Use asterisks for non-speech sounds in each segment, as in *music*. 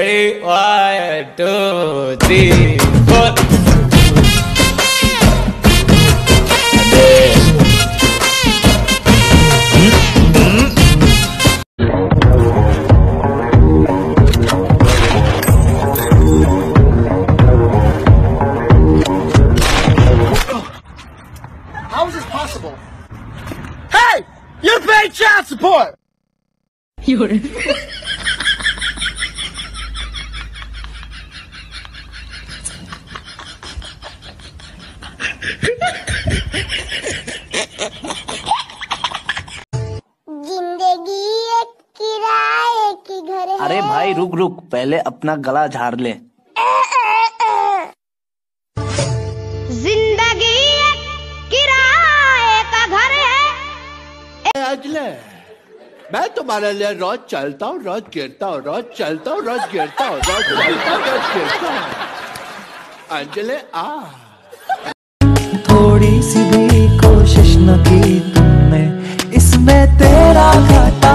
Ready? One, two, three, four. पहले अपना गला झाड़ ले। ज़िंदगी किराए का घर है। अजले मैं तुम्हारे लिए रोज चलता हूँ रोज गिरता हूँ रोज चलता हूँ रोज गिरता हूँ रोज चलता हूँ रोज गिरता हूँ। अंजले आ। थोड़ी सी भी कोशिश न की तुमने इसमें तेरा घाटा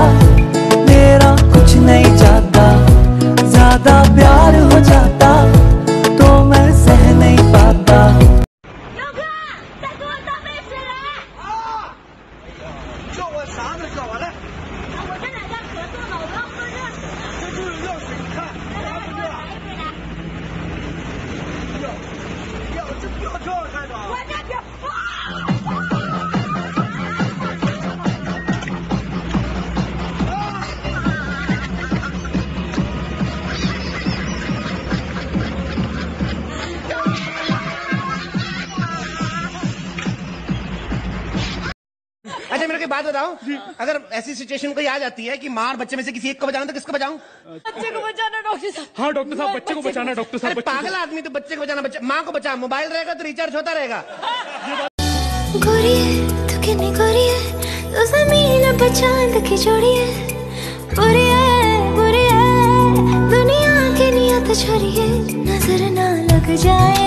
बात बताओ अगर ऐसी सिचुएशन कोई आ जाती है कि मार बच्चे में से किसी एक को बचाना तो किसको बचाऊं? बच्चे को बचाना डॉक्टर साहब। हाँ डॉक्टर साहब बच्चे को बचाना डॉक्टर साहब पागल आदमी तो बच्चे को बचाना बच्चे माँ को बचा मोबाइल रहेगा तो रिचार्ज होता रहेगा। चाँद की जोड़ी है? बुरी है बुरी है। दुनिया की नियत है। नज़र ना लग जाए।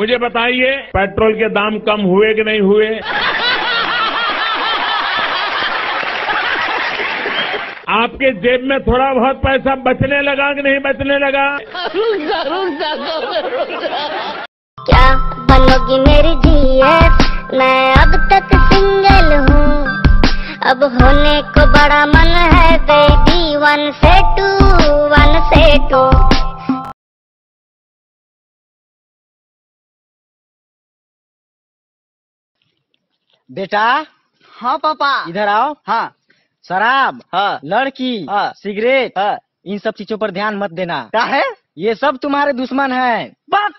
मुझे बताइए पेट्रोल के दाम कम हुए कि नहीं हुए? आपके जेब में थोड़ा बहुत पैसा बचने लगा कि नहीं बचने लगा? क्या बनोगी मेरी जीएफ? मैं अब तक सिंगल हूँ। अब होने को बड़ा बेटा? हाँ पापा। इधर आओ। हाँ। शराब हाँ। लड़की हाँ। सिगरेट हाँ। इन सब चीज़ों पर ध्यान मत देना। क्या है ये सब तुम्हारे दुश्मन है। बस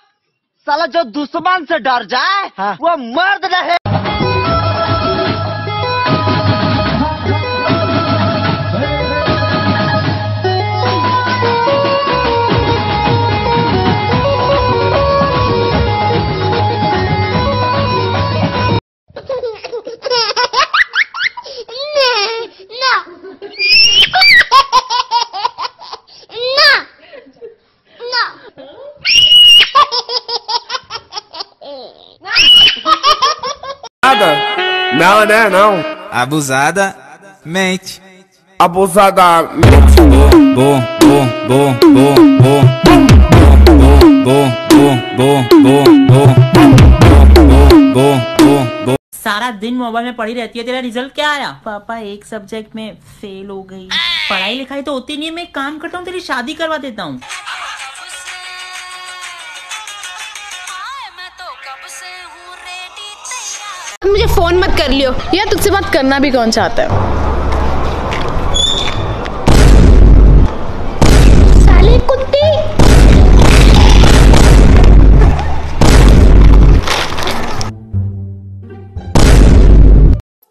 साला जो दुश्मन से डर जाए हाँ। वो मर्द रहे। Não, né? Não. Abusada, mente. Abusadamente. Bom, bom, bom, bom, bom, bom, bom, bom, bom, bom, bom, bom, bom. सारा दिन मोबाइल में पड़ी रहती है तेरा रिज़ल्ट क्या आया पापा एक सब्जेक्ट में फेल हो गई पढ़ाई लिखाई तो होती नहीं है मैं काम करता हूँ तेरी शादी करवा देता हूँ मुझे फ़ोन मत कर लियो। यार तुझसे बात करना भी कौन चाहता है? साले कुत्ते!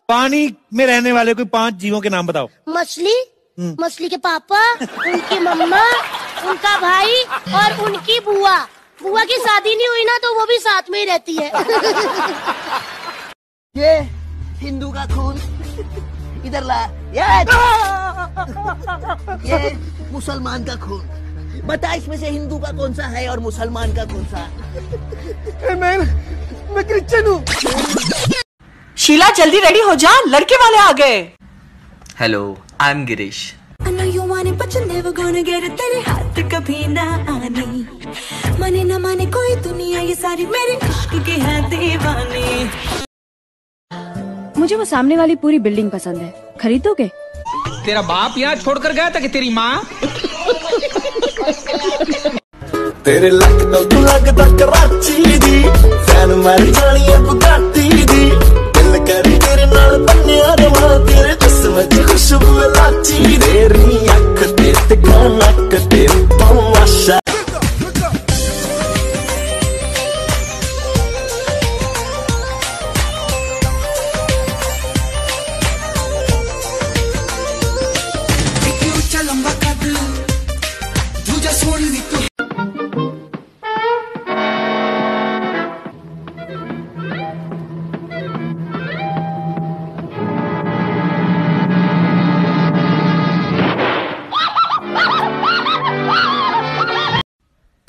पानी में रहने वाले कोई पाँच जीवों के नाम बताओ। मछली? मछली के पापा उनकी मम्मा उनका भाई और उनकी बुआ। बुआ की शादी नहीं हुई ना तो वो भी साथ में ही रहती है। *laughs* ये हिंदू का खून। *laughs* इधर ला। ये। *laughs* ये मुसलमान का खून। बता इसमें से हिंदू का कौन सा है और मुसलमान का कौन सा? मैं मैं क्रिश्चियन हूँ। शीला जल्दी रेडी हो जा। लड़के वाले आ गए। Hello I am Girish but you're never gonna get it. तेरे हाथ कभी ना आने। माने ना माने कोई दुनिया ये सारी मेरे इश्क की है दीवानी। मुझे वो सामने वाली पूरी बिल्डिंग पसंद है। खरीदोगे? तेरा बाप यहाँ छोड़ कर गया था कि तेरी माँ? तेरे तो कराची दी। फ़ैन जानी है दी। दिल करी तेरे नाल तेरे च खुशबू लाची दे। अख ते ते कान अख ते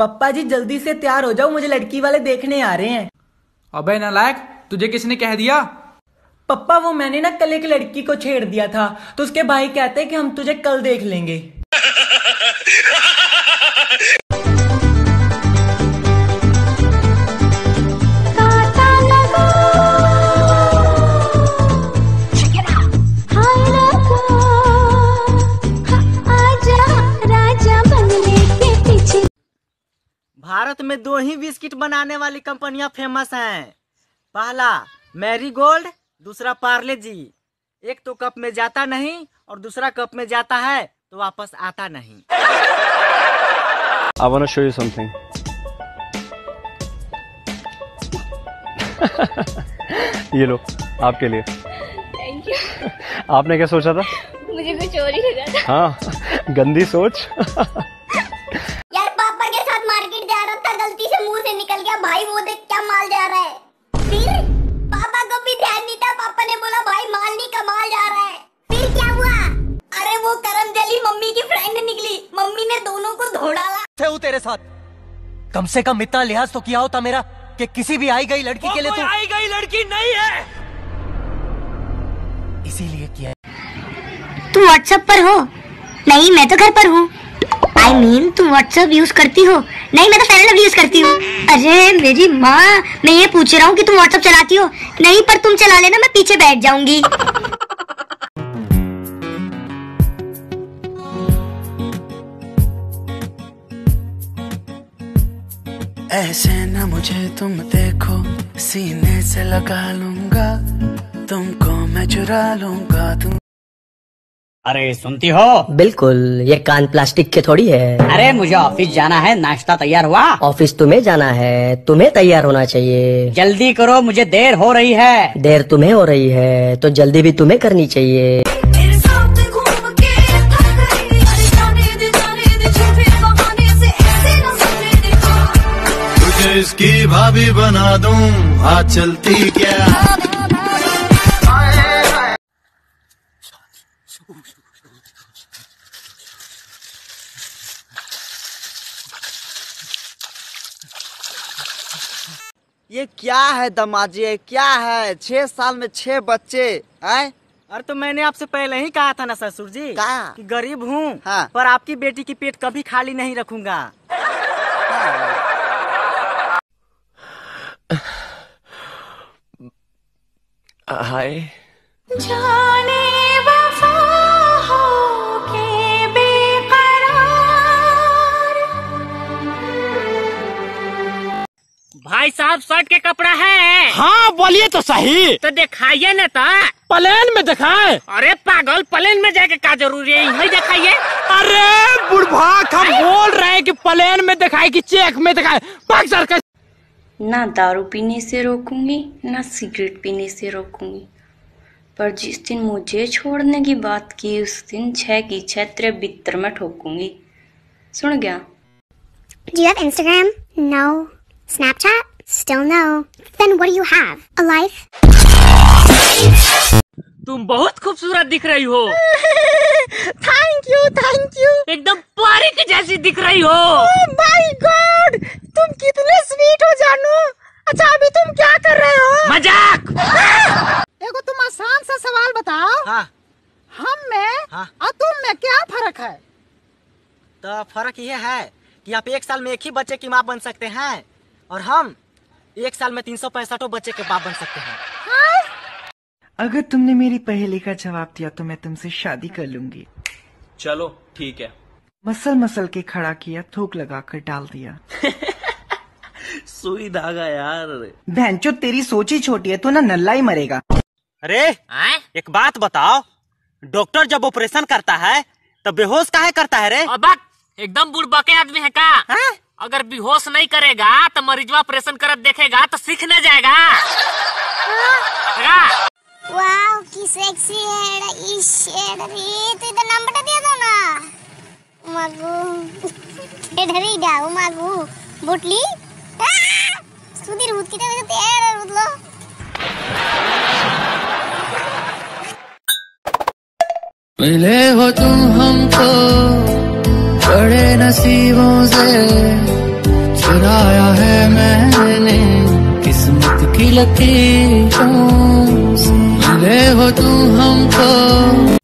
पप्पा जी जल्दी से तैयार हो जाओ मुझे लड़की वाले देखने आ रहे हैं। अबे नालायक तुझे किसने कह दिया? पप्पा वो मैंने ना कल एक लड़की को छेड़ दिया था तो उसके भाई कहते हैं कि हम तुझे कल देख लेंगे। भारत में दो ही बिस्किट बनाने वाली कंपनियाँ फ़ेमस हैं। पहला मैरी गोल्ड दूसरा पार्ले जी। एक तो कप में जाता नहीं और दूसरा कप में जाता है तो वापस आता नहीं। I want to show you something. *laughs* ये लो आपके लिए। थैंक यू आपने क्या सोचा था? मुझे कुछ और ही लगा था। हाँ गंदी सोच। साथ। कम से कम इतना लिहाज तो किया होता मेरा कि किसी भी आई गई लड़की के लिए तो आई गई लड़की नहीं है। इसीलिए किया। तुम व्हाट्सएप पर हो। नहीं मैं तो घर पर हूँ। आई मीन तुम व्हाट्सएप यूज़ करती हो। नहीं मैं तो लवली यूज़ करती हूँ। अरे मेरी माँ मैं ये पूछ रहा हूँ कि तुम व्हाट्सएप चलाती हो। नहीं पर तुम चला लेना मैं पीछे बैठ जाऊँगी। ऐसे न मुझे तुम देखो सीने से लगा लूँगा। तुमको मैं चुरा लूँगा तुम अरे सुनती हो? बिल्कुल ये कान प्लास्टिक के थोड़ी है। अरे मुझे ऑफ़िस जाना है नाश्ता तैयार हुआ? ऑफ़िस तुम्हें जाना है तुम्हें तैयार होना चाहिए। जल्दी करो मुझे देर हो रही है। देर तुम्हें हो रही है तो जल्दी भी तुम्हें करनी चाहिए। भाभी बना दूँ। हाथ चलती क्या? ये क्या है दमाजी ये क्या है? छह साल में छह बच्चे हैं? अरे तो मैंने आपसे पहले ही कहा था ना ससुर जी कहा? कि गरीब हूँ हाँ। पर आपकी बेटी की पेट कभी खाली नहीं रखूँगा। हाय। जाने वफा हो के बेकरार। भाई साहब शर्ट के कपड़ा है। हाँ बोलिए तो सही। तो दिखाइए ना तो। प्लेन में दिखाए। अरे पागल प्लेन में जाके क्या ज़रूरी है? यही दिखाइए। अरे बुढ़वा हम बोल रहे हैं कि प्लेन में दिखाए कि चेक में दिखाए। भाग सर का ना दारू पीने से रोकूँगी ना सिगरेट पीने से रोकूँगी पर जिस दिन मुझे छोड़ने की बात की उस दिन छह की छह बित्र में ठोकूँगी सुन गया Do you have Instagram? No. Snapchat? Still no. Then what do you have? A life? तुम बहुत खूबसूरत दिख रही हो। थैंक यू थैंक यू एकदम पारी की जैसी दिख रही हो। माय गॉड तुम कितने स्वीट हो जानू। अच्छा अभी तुम क्या कर रहे हो? मज़ाक! एगो तुम आसान सा सवाल बताओ। हाँ। हम में हाँ। और तुम में क्या फ़र्क है? तो फ़र्क ये है कि आप एक साल में एक ही बच्चे की माँ बन सकते हैं और हम एक साल में तीन सौ पैंसठों बच्चे के बाप बन सकते हैं। अगर तुमने मेरी पहेली का जवाब दिया तो मैं तुमसे शादी कर लूँगी। चलो ठीक है। मसल मसल के खड़ा किया थूक लगाकर डाल दिया। *laughs* सुई धागा यार। बहनचो तेरी सोच ही छोटी है तो ना नल्ला ही मरेगा। अरे एक बात बताओ डॉक्टर जब ऑपरेशन करता है तब बेहोश काहे करता है रे? अब एकदम बुढ़ आदमी है का? अगर बेहोश नहीं करेगा तो मरीजवा ऑपरेशन करत देखेगा तो सीख न जाएगा। का? वाओ की सेक्सी है ई शेड रे तो इधर बता दिया था ना मागू एडरी डाउ मागू बोटली सुधीर हुत की तो तेरे रुदलो मिले हो तुम हमको बड़े नसीबों से। चुराया है मैंने किस्मत की लकीरों। दे हो तू हमको